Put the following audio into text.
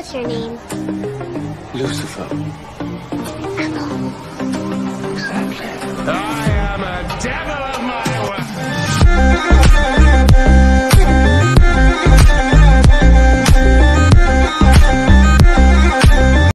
What's your name? Lucifer. Apple. Exactly. Ah!